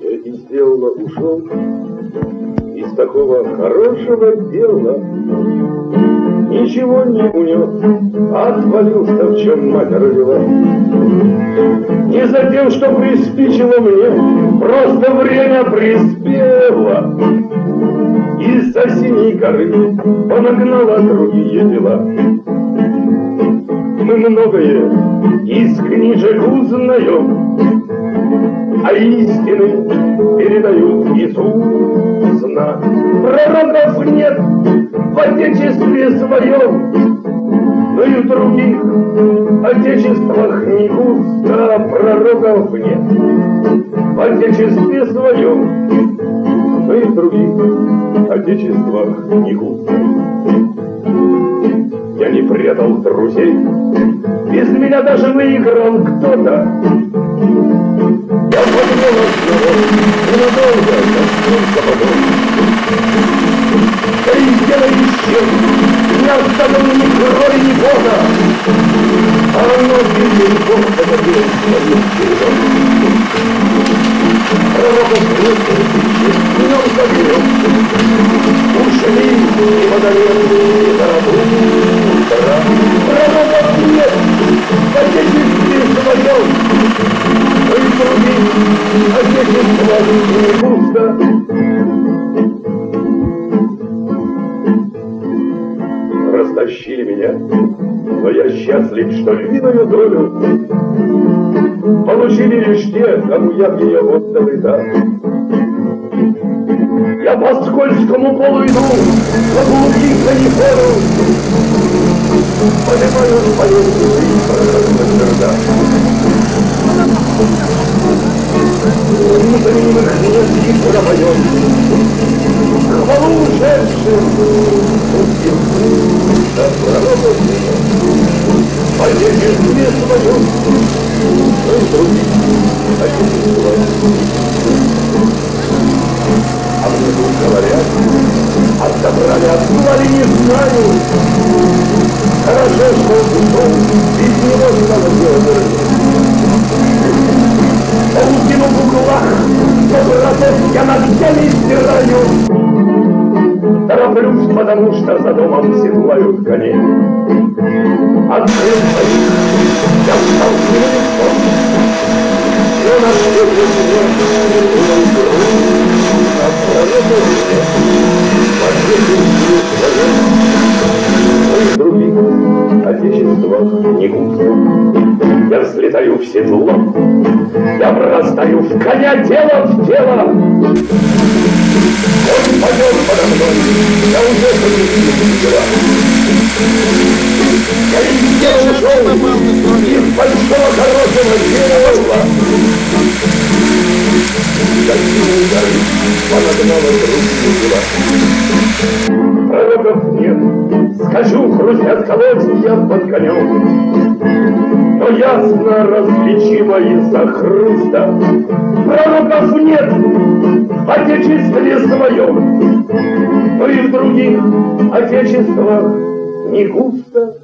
Я из дела ушел, из такого хорошего дела ничего не унес, отвалился, в чем мать родила. Не за тем, что приспичило мне, просто время приспело. Из-за синей горы понагнала другие дела. Мы многое из книжек узнаем, а истины передают из устно. Пророков нет в Отечестве своем, но и в других Отечествах не густо пророков нет. В Отечестве своем, но и в других Отечествах не густо. Я не предал друзей, без меня даже выиграл кто-то. Я поднял одного, ненадолго, насколько потом. Да и сделай исчез, не оставил ни крови, ни бога. А оно это был своим чередом. Пророков нет, в нем заберем. Ушли и водолет, Отечества не пусто. Растащили меня, но я счастлив, что львиную долю получили лишь те, кому я в ее отдал и так. Я по скользкому полу иду, заблудиться не пору. Понимаю свою жизнь, черта. Хвалу ушедшим, пустим, да Тороплюсь, потому что за домом седлают коней. Открыл своих, я встал с лицом. Но на свете мне мой грудь, а пророков нет. Ответил своем, но и других не густо. Я взлетаю в седло, я врастаю в коня тело в тело. Он поет подо мной, я уже победил дела. Я везде ушел из большого хорошего дела. Какие удары понагнала другие дела. Пророков нет, скажу, хрустят колодья под конем. Но ясно различимо из-за хруста Пророков нет в Отечестве своем, Но и в других Отечествах не густо.